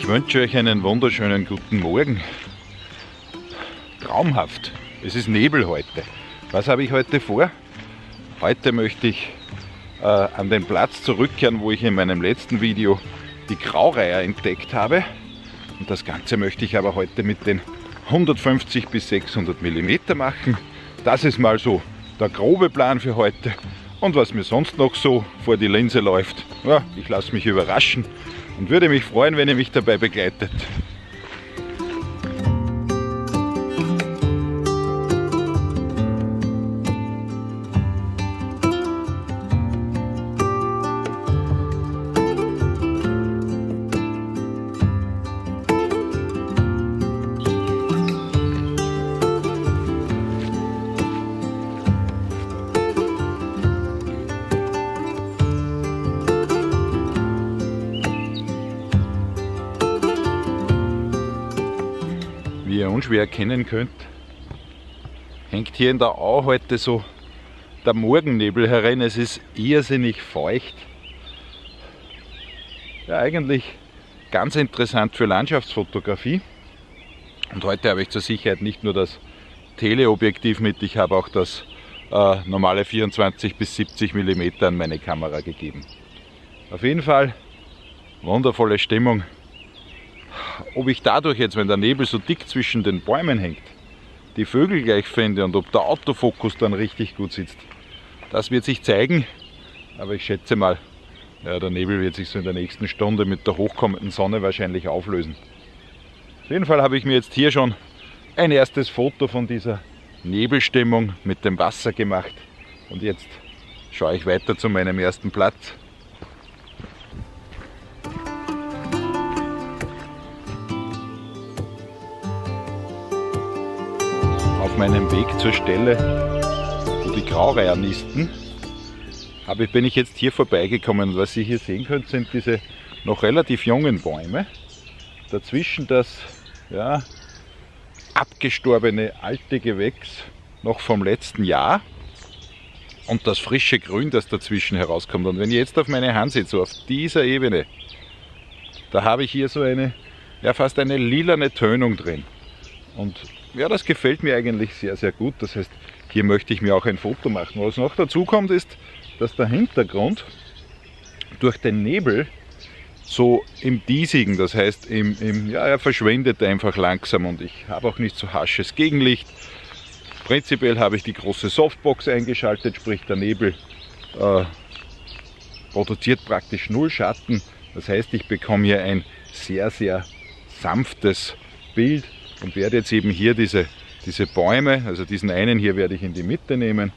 Ich wünsche euch einen wunderschönen guten Morgen. Traumhaft. Es ist Nebel heute. Was habe ich heute vor? Heute möchte ich äh, an den Platz zurückkehren, wo ich in meinem letzten Video die Graureiher entdeckt habe. Und das Ganze möchte ich aber heute mit den 150 bis 600 mm machen. Das ist mal so der grobe Plan für heute. Und was mir sonst noch so vor die Linse läuft, ja, ich lasse mich überraschen und würde mich freuen, wenn ihr mich dabei begleitet. Ihr erkennen könnt, hängt hier in der Au heute so der Morgennebel herein. Es ist irrsinnig feucht. Ja, eigentlich ganz interessant für Landschaftsfotografie. Und heute habe ich zur Sicherheit nicht nur das Teleobjektiv mit, ich habe auch das äh, normale 24 bis 70 mm an meine Kamera gegeben. Auf jeden Fall wundervolle Stimmung ob ich dadurch jetzt, wenn der Nebel so dick zwischen den Bäumen hängt, die Vögel gleich finde und ob der Autofokus dann richtig gut sitzt, das wird sich zeigen. Aber ich schätze mal, ja, der Nebel wird sich so in der nächsten Stunde mit der hochkommenden Sonne wahrscheinlich auflösen. Auf jeden Fall habe ich mir jetzt hier schon ein erstes Foto von dieser Nebelstimmung mit dem Wasser gemacht. Und jetzt schaue ich weiter zu meinem ersten Platz. Meinem Weg zur Stelle, wo die Graureiher nisten, bin ich jetzt hier vorbeigekommen. Was ihr hier sehen könnt, sind diese noch relativ jungen Bäume. Dazwischen das ja, abgestorbene alte Gewächs noch vom letzten Jahr und das frische Grün, das dazwischen herauskommt. Und wenn ihr jetzt auf meine Hand seht, so auf dieser Ebene, da habe ich hier so eine, ja fast eine lilane Tönung drin. Und ja, das gefällt mir eigentlich sehr, sehr gut. Das heißt, hier möchte ich mir auch ein Foto machen. Was noch dazu kommt, ist, dass der Hintergrund durch den Nebel so im Diesigen, das heißt, im, im, ja, er verschwindet einfach langsam und ich habe auch nicht so harsches Gegenlicht. Prinzipiell habe ich die große Softbox eingeschaltet, sprich der Nebel äh, produziert praktisch null Schatten. Das heißt, ich bekomme hier ein sehr, sehr sanftes Bild und werde jetzt eben hier diese, diese Bäume, also diesen einen hier werde ich in die Mitte nehmen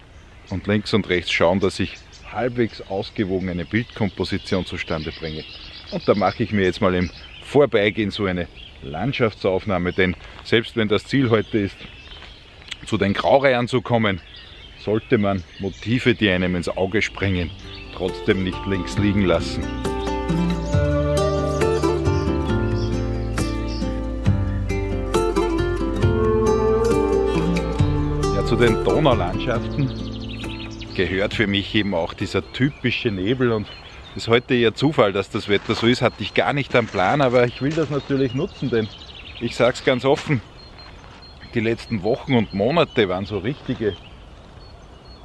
und links und rechts schauen, dass ich halbwegs ausgewogen eine Bildkomposition zustande bringe. Und da mache ich mir jetzt mal im Vorbeigehen so eine Landschaftsaufnahme, denn selbst wenn das Ziel heute ist, zu den Graureihern zu kommen, sollte man Motive, die einem ins Auge springen, trotzdem nicht links liegen lassen. Zu den Donaulandschaften gehört für mich eben auch dieser typische Nebel und ist heute eher Zufall, dass das Wetter so ist, hatte ich gar nicht am Plan, aber ich will das natürlich nutzen, denn ich sage es ganz offen, die letzten Wochen und Monate waren so richtige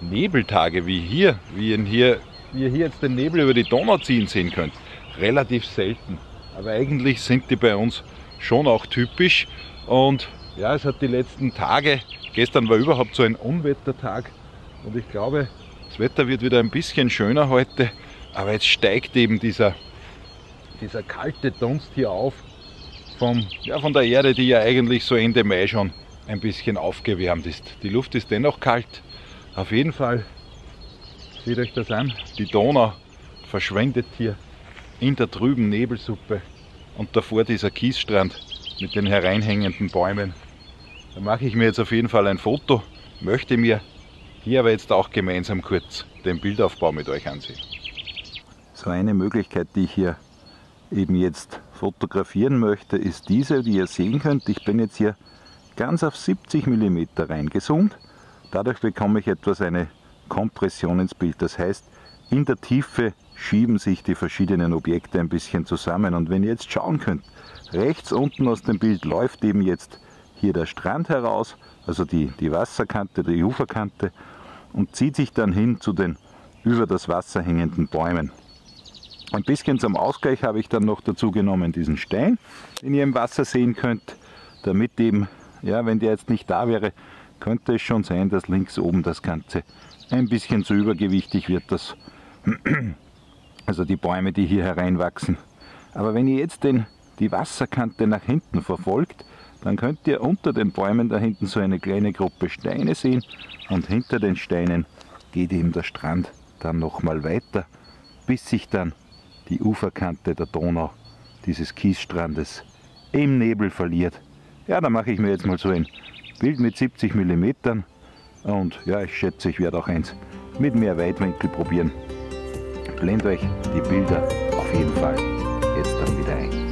Nebeltage wie hier, wie, ihr hier, wie ihr hier jetzt den Nebel über die Donau ziehen sehen könnt. Relativ selten, aber eigentlich sind die bei uns schon auch typisch. Und ja, es hat die letzten Tage Gestern war überhaupt so ein Unwettertag und ich glaube, das Wetter wird wieder ein bisschen schöner heute, aber jetzt steigt eben dieser, dieser kalte Dunst hier auf vom, ja, von der Erde, die ja eigentlich so Ende Mai schon ein bisschen aufgewärmt ist. Die Luft ist dennoch kalt. Auf jeden Fall, seht euch das an, die Donau verschwendet hier in der trüben Nebelsuppe und davor dieser Kiesstrand mit den hereinhängenden Bäumen. Da mache ich mir jetzt auf jeden Fall ein Foto, möchte mir hier aber jetzt auch gemeinsam kurz den Bildaufbau mit euch ansehen. So eine Möglichkeit, die ich hier eben jetzt fotografieren möchte, ist diese, die ihr sehen könnt. Ich bin jetzt hier ganz auf 70 mm reingezoomt. Dadurch bekomme ich etwas eine Kompression ins Bild. Das heißt, in der Tiefe schieben sich die verschiedenen Objekte ein bisschen zusammen. Und wenn ihr jetzt schauen könnt, rechts unten aus dem Bild läuft eben jetzt hier der Strand heraus, also die, die Wasserkante, die Uferkante und zieht sich dann hin zu den über das Wasser hängenden Bäumen. Ein bisschen zum Ausgleich habe ich dann noch dazu genommen diesen Stein, den ihr im Wasser sehen könnt, damit eben, ja, wenn der jetzt nicht da wäre, könnte es schon sein, dass links oben das Ganze ein bisschen zu übergewichtig wird, das, also die Bäume, die hier hereinwachsen. Aber wenn ihr jetzt den, die Wasserkante nach hinten verfolgt, dann könnt ihr unter den Bäumen da hinten so eine kleine Gruppe Steine sehen und hinter den Steinen geht eben der Strand dann nochmal weiter, bis sich dann die Uferkante der Donau, dieses Kiesstrandes, im Nebel verliert. Ja, da mache ich mir jetzt mal so ein Bild mit 70 mm und ja, ich schätze, ich werde auch eins mit mehr Weitwinkel probieren. Blend euch die Bilder auf jeden Fall jetzt dann wieder ein.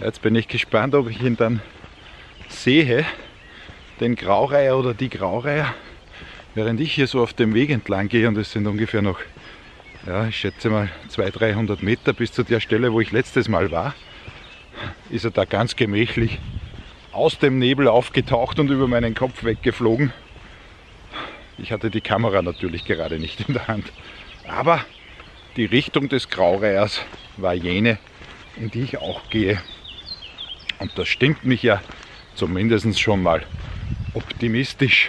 Jetzt bin ich gespannt, ob ich ihn dann sehe, den Graureiher oder die Graureiher, während ich hier so auf dem Weg entlang gehe und es sind ungefähr noch, ja, ich schätze mal 200, 300 Meter bis zu der Stelle, wo ich letztes Mal war, ist er da ganz gemächlich aus dem Nebel aufgetaucht und über meinen Kopf weggeflogen. Ich hatte die Kamera natürlich gerade nicht in der Hand. Aber die Richtung des Graureihers war jene, in die ich auch gehe. Und das stimmt mich ja zumindest schon mal optimistisch,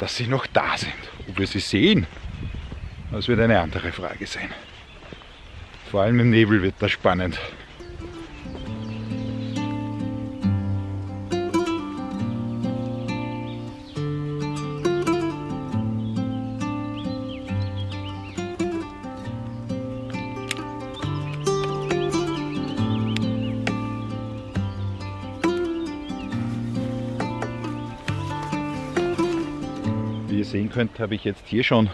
dass sie noch da sind. Ob wir sie sehen, das wird eine andere Frage sein. Vor allem im Nebel wird das spannend. Könnt, habe ich jetzt hier schon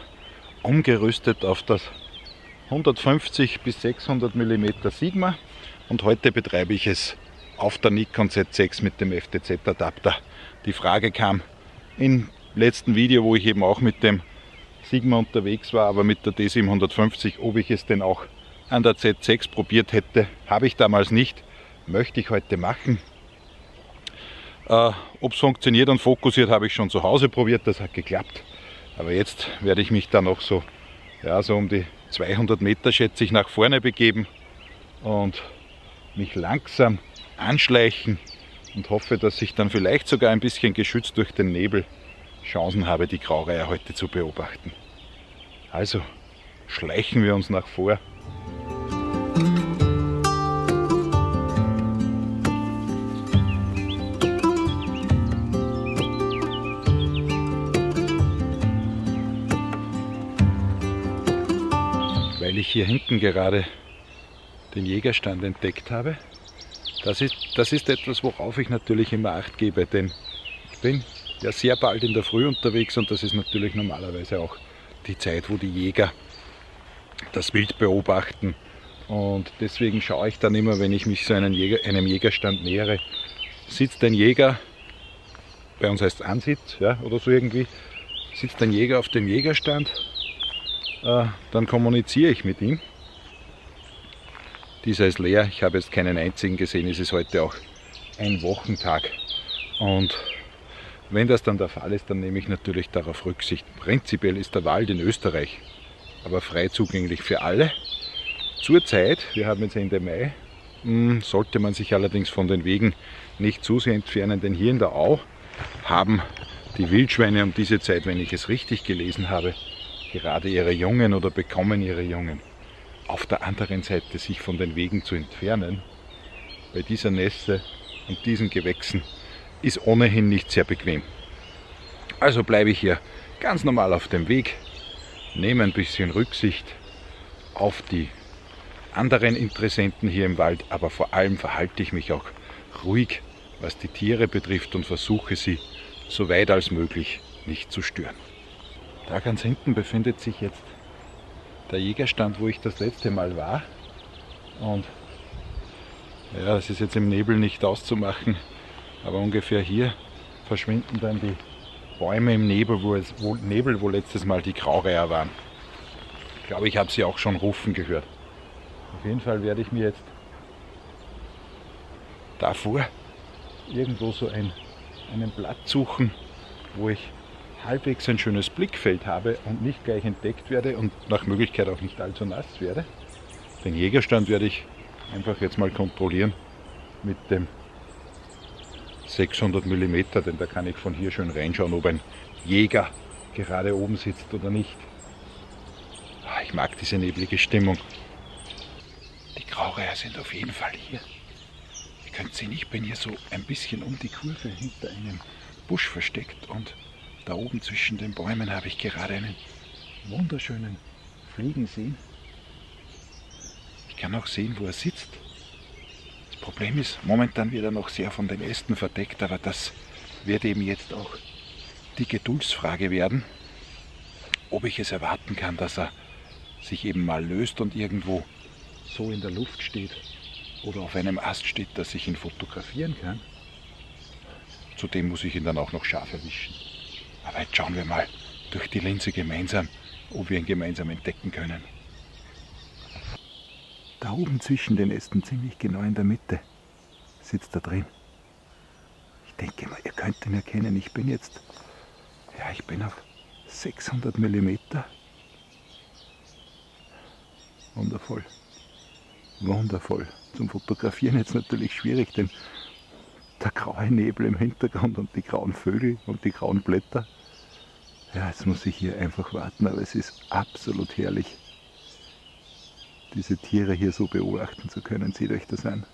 umgerüstet auf das 150 bis 600 mm Sigma und heute betreibe ich es auf der Nikon Z6 mit dem FTZ Adapter. Die Frage kam im letzten Video, wo ich eben auch mit dem Sigma unterwegs war, aber mit der D750, ob ich es denn auch an der Z6 probiert hätte. Habe ich damals nicht, möchte ich heute machen. Äh, Ob es funktioniert und fokussiert, habe ich schon zu Hause probiert, das hat geklappt. Aber jetzt werde ich mich dann noch so, ja, so um die 200 Meter schätze ich nach vorne begeben und mich langsam anschleichen und hoffe, dass ich dann vielleicht sogar ein bisschen geschützt durch den Nebel Chancen habe, die Graureiher heute zu beobachten. Also schleichen wir uns nach vor. Hier hinten gerade den Jägerstand entdeckt habe. Das ist, das ist etwas, worauf ich natürlich immer Acht gebe, denn ich bin ja sehr bald in der Früh unterwegs und das ist natürlich normalerweise auch die Zeit, wo die Jäger das Wild beobachten. Und deswegen schaue ich dann immer, wenn ich mich so einem, Jäger, einem Jägerstand nähere, sitzt ein Jäger, bei uns heißt es Ansitz, ja, oder so irgendwie, sitzt ein Jäger auf dem Jägerstand dann kommuniziere ich mit ihm. Dieser ist leer, ich habe jetzt keinen einzigen gesehen, es ist heute auch ein Wochentag. Und wenn das dann der Fall ist, dann nehme ich natürlich darauf Rücksicht. Prinzipiell ist der Wald in Österreich aber frei zugänglich für alle. Zurzeit, wir haben jetzt Ende Mai, hm, sollte man sich allerdings von den Wegen nicht zu sehr entfernen, denn hier in der Au haben die Wildschweine um diese Zeit, wenn ich es richtig gelesen habe, gerade ihre Jungen oder bekommen ihre Jungen. Auf der anderen Seite sich von den Wegen zu entfernen, bei dieser Nässe und diesen Gewächsen, ist ohnehin nicht sehr bequem. Also bleibe ich hier ganz normal auf dem Weg, nehme ein bisschen Rücksicht auf die anderen Interessenten hier im Wald, aber vor allem verhalte ich mich auch ruhig, was die Tiere betrifft und versuche sie so weit als möglich nicht zu stören. Da ganz hinten befindet sich jetzt der Jägerstand, wo ich das letzte Mal war. Und ja, es ist jetzt im Nebel nicht auszumachen, aber ungefähr hier verschwinden dann die Bäume im Nebel, wo, es, wo, Nebel, wo letztes Mal die Graureiher waren. Ich glaube, ich habe sie auch schon rufen gehört. Auf jeden Fall werde ich mir jetzt davor irgendwo so ein, einen Platz suchen, wo ich halbwegs ein schönes Blickfeld habe und nicht gleich entdeckt werde und nach Möglichkeit auch nicht allzu nass werde. Den Jägerstand werde ich einfach jetzt mal kontrollieren mit dem 600 mm, denn da kann ich von hier schön reinschauen, ob ein Jäger gerade oben sitzt oder nicht. Ah, ich mag diese neblige Stimmung. Die Graureiher sind auf jeden Fall hier. Ihr könnt sehen, ich bin hier so ein bisschen um die Kurve hinter einem Busch versteckt und da oben zwischen den Bäumen habe ich gerade einen wunderschönen Fliegen sehen. Ich kann auch sehen, wo er sitzt. Das Problem ist, momentan wird er noch sehr von den Ästen verdeckt, aber das wird eben jetzt auch die Geduldsfrage werden, ob ich es erwarten kann, dass er sich eben mal löst und irgendwo so in der Luft steht oder auf einem Ast steht, dass ich ihn fotografieren kann. Zudem muss ich ihn dann auch noch scharf erwischen. Aber jetzt schauen wir mal durch die Linse gemeinsam, ob wir ihn gemeinsam entdecken können. Da oben zwischen den Ästen, ziemlich genau in der Mitte, sitzt er drin. Ich denke mal, ihr könnt ihn erkennen. Ich bin jetzt, ja, ich bin auf 600 mm. Wundervoll. Wundervoll. Zum Fotografieren jetzt natürlich schwierig, denn der graue Nebel im Hintergrund und die grauen Vögel und die grauen Blätter. Ja, jetzt muss ich hier einfach warten, aber es ist absolut herrlich, diese Tiere hier so beobachten zu können. Seht euch das an.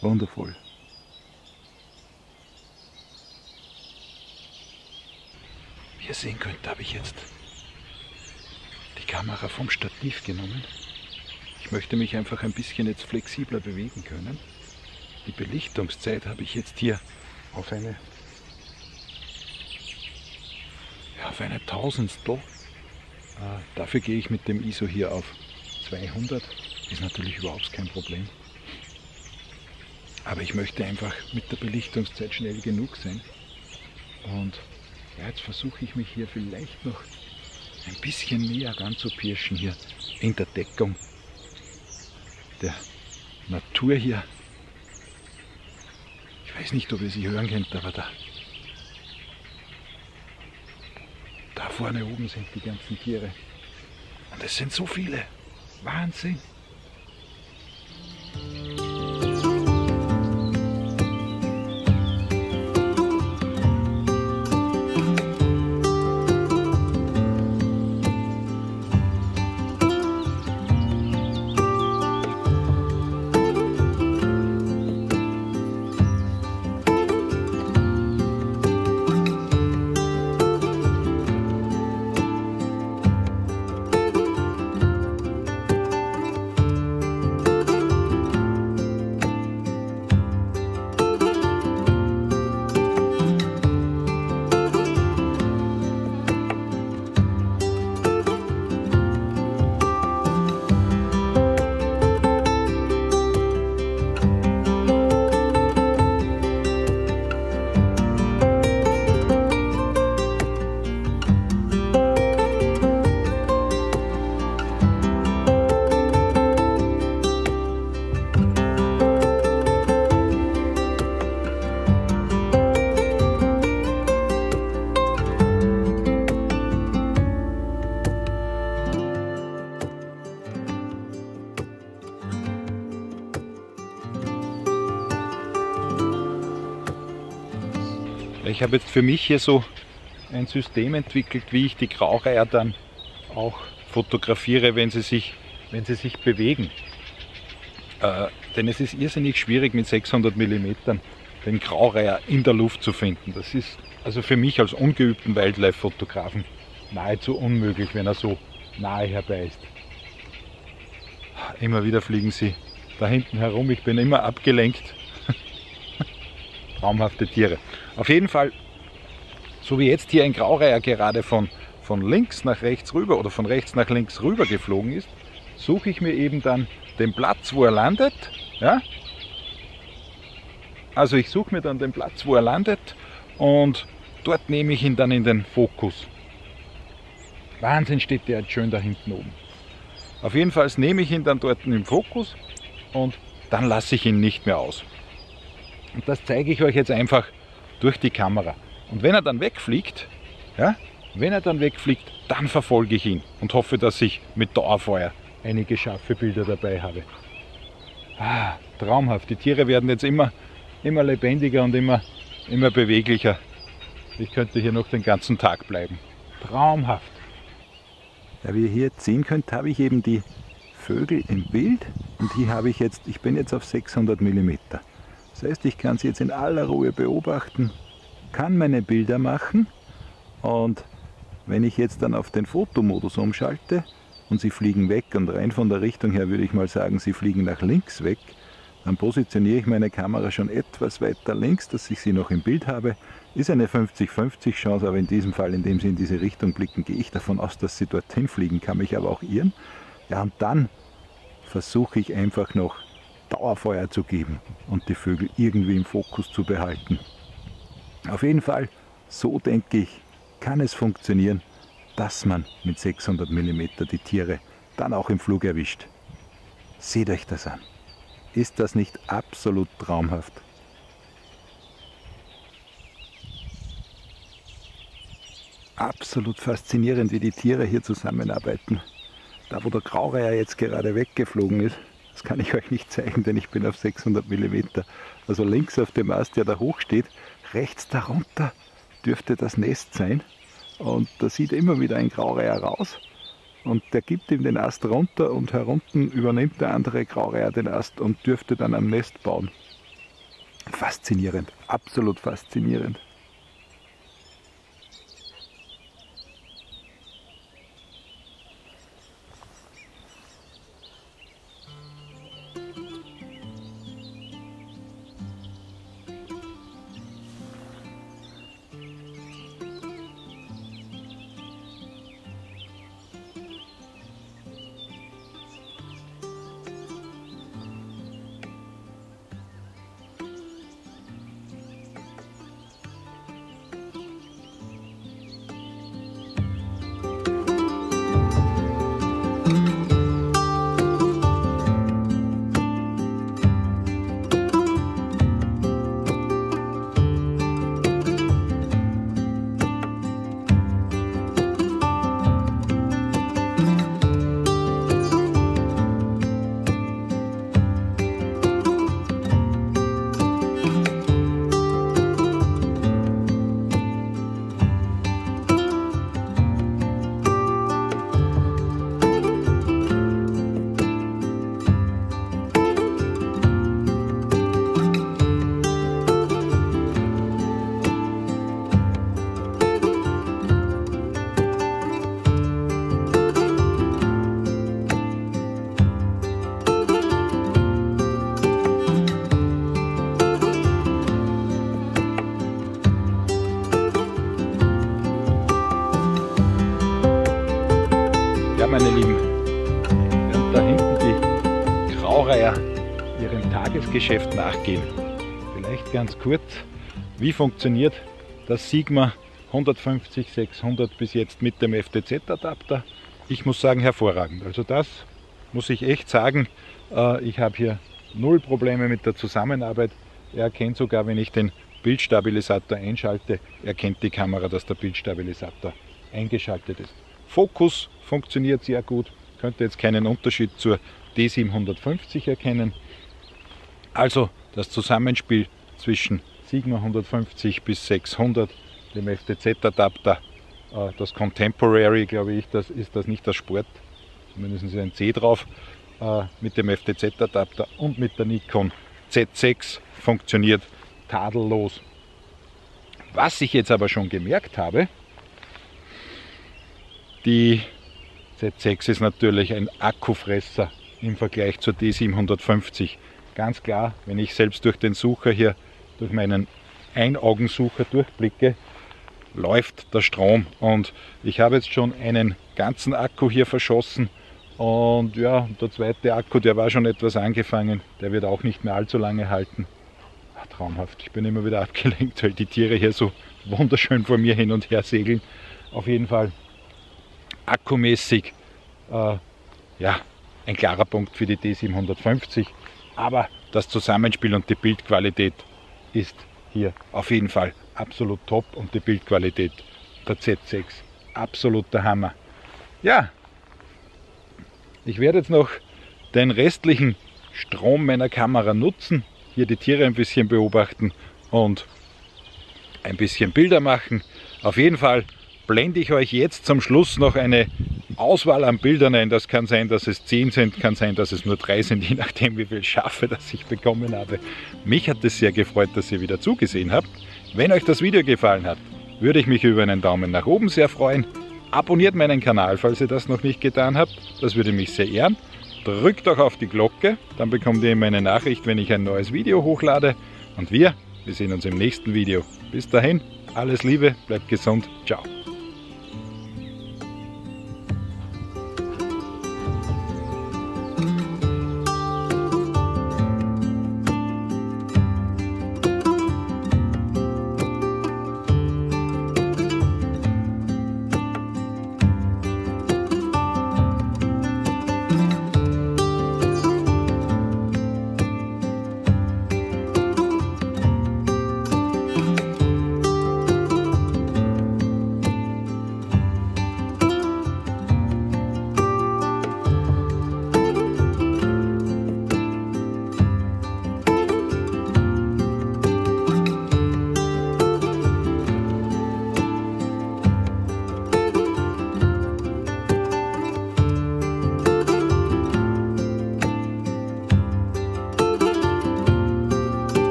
Wundervoll. Wie ihr sehen könnt, habe ich jetzt die Kamera vom Stativ genommen. Ich möchte mich einfach ein bisschen jetzt flexibler bewegen können. Die Belichtungszeit habe ich jetzt hier auf eine, auf eine Tausendstel. Äh, dafür gehe ich mit dem ISO hier auf 200. Ist natürlich überhaupt kein Problem. Aber ich möchte einfach mit der Belichtungszeit schnell genug sein. Und ja, jetzt versuche ich mich hier vielleicht noch ein bisschen näher ranzupirschen hier in der Deckung der Natur hier ich weiß nicht, ob ihr sie hören könnt, aber da, da vorne oben sind die ganzen Tiere. Und es sind so viele. Wahnsinn. Ich habe jetzt für mich hier so ein System entwickelt, wie ich die Graureiher dann auch fotografiere, wenn sie sich, wenn sie sich bewegen. Äh, denn es ist irrsinnig schwierig mit 600 mm den Graureiher in der Luft zu finden. Das ist also für mich als ungeübten Wildlife-Fotografen nahezu unmöglich, wenn er so nahe herbei ist. Immer wieder fliegen sie da hinten herum. Ich bin immer abgelenkt. Traumhafte Tiere. Auf jeden Fall, so wie jetzt hier ein Graureiher gerade von, von links nach rechts rüber oder von rechts nach links rüber geflogen ist, suche ich mir eben dann den Platz, wo er landet. Ja? Also ich suche mir dann den Platz, wo er landet und dort nehme ich ihn dann in den Fokus. Wahnsinn steht der jetzt schön da hinten oben. Auf jeden Fall nehme ich ihn dann dort im Fokus und dann lasse ich ihn nicht mehr aus. Und das zeige ich euch jetzt einfach durch die Kamera. Und wenn er dann wegfliegt, ja, wenn er dann wegfliegt, dann verfolge ich ihn und hoffe, dass ich mit Dauerfeuer einige scharfe Bilder dabei habe. Ah, traumhaft. Die Tiere werden jetzt immer, immer lebendiger und immer, immer beweglicher. Ich könnte hier noch den ganzen Tag bleiben. Traumhaft. Ja, wie ihr hier sehen könnt, habe ich eben die Vögel im Bild und hier habe ich jetzt, ich bin jetzt auf 600 mm. Das heißt, ich kann sie jetzt in aller Ruhe beobachten, kann meine Bilder machen und wenn ich jetzt dann auf den Fotomodus umschalte und sie fliegen weg und rein von der Richtung her würde ich mal sagen, sie fliegen nach links weg, dann positioniere ich meine Kamera schon etwas weiter links, dass ich sie noch im Bild habe. Ist eine 50-50 Chance, aber in diesem Fall, indem sie in diese Richtung blicken, gehe ich davon aus, dass sie dorthin fliegen, kann mich aber auch irren. Ja, und dann versuche ich einfach noch Dauerfeuer zu geben und die Vögel irgendwie im Fokus zu behalten. Auf jeden Fall, so denke ich, kann es funktionieren, dass man mit 600 mm die Tiere dann auch im Flug erwischt. Seht euch das an. Ist das nicht absolut traumhaft? Absolut faszinierend, wie die Tiere hier zusammenarbeiten. Da wo der Graureiher jetzt gerade weggeflogen ist, das kann ich euch nicht zeigen, denn ich bin auf 600 mm. Also links auf dem Ast, der da hoch steht, rechts darunter dürfte das Nest sein. Und da sieht immer wieder ein Graureiher raus. Und der gibt ihm den Ast runter und herunten übernimmt der andere Graureiher den Ast und dürfte dann am Nest bauen. Faszinierend, absolut faszinierend. Tagesgeschäft nachgehen. Vielleicht ganz kurz, wie funktioniert das Sigma 150-600 bis jetzt mit dem FTZ-Adapter? Ich muss sagen, hervorragend. Also das muss ich echt sagen. Äh, ich habe hier null Probleme mit der Zusammenarbeit. Er erkennt sogar, wenn ich den Bildstabilisator einschalte, erkennt die Kamera, dass der Bildstabilisator eingeschaltet ist. Fokus funktioniert sehr gut, könnte jetzt keinen Unterschied zur D750 erkennen. Also das Zusammenspiel zwischen Sigma 150 bis 600, dem FTZ-Adapter, äh, das Contemporary, glaube ich, das ist das nicht das Sport, zumindest ist ein C drauf, äh, mit dem FTZ-Adapter und mit der Nikon Z6 funktioniert tadellos. Was ich jetzt aber schon gemerkt habe, die Z6 ist natürlich ein Akkufresser im Vergleich zur D750. Ganz klar, wenn ich selbst durch den Sucher hier, durch meinen Einaugensucher durchblicke, läuft der Strom. Und ich habe jetzt schon einen ganzen Akku hier verschossen. Und ja, der zweite Akku, der war schon etwas angefangen. Der wird auch nicht mehr allzu lange halten. Ach, traumhaft. Ich bin immer wieder abgelenkt, weil die Tiere hier so wunderschön vor mir hin und her segeln. Auf jeden Fall akkumäßig äh, ja, ein klarer Punkt für die D750. Aber das Zusammenspiel und die Bildqualität ist hier auf jeden Fall absolut top und die Bildqualität der Z6 absoluter Hammer. Ja, ich werde jetzt noch den restlichen Strom meiner Kamera nutzen, hier die Tiere ein bisschen beobachten und ein bisschen Bilder machen. Auf jeden Fall blende ich euch jetzt zum Schluss noch eine Auswahl an Bildern ein. Das kann sein, dass es 10 sind, kann sein, dass es nur 3 sind, je nachdem wie viel Schafe das ich bekommen habe. Mich hat es sehr gefreut, dass ihr wieder zugesehen habt. Wenn euch das Video gefallen hat, würde ich mich über einen Daumen nach oben sehr freuen. Abonniert meinen Kanal, falls ihr das noch nicht getan habt. Das würde mich sehr ehren. Drückt auch auf die Glocke, dann bekommt ihr immer eine Nachricht, wenn ich ein neues Video hochlade. Und wir, wir sehen uns im nächsten Video. Bis dahin, alles Liebe, bleibt gesund, ciao.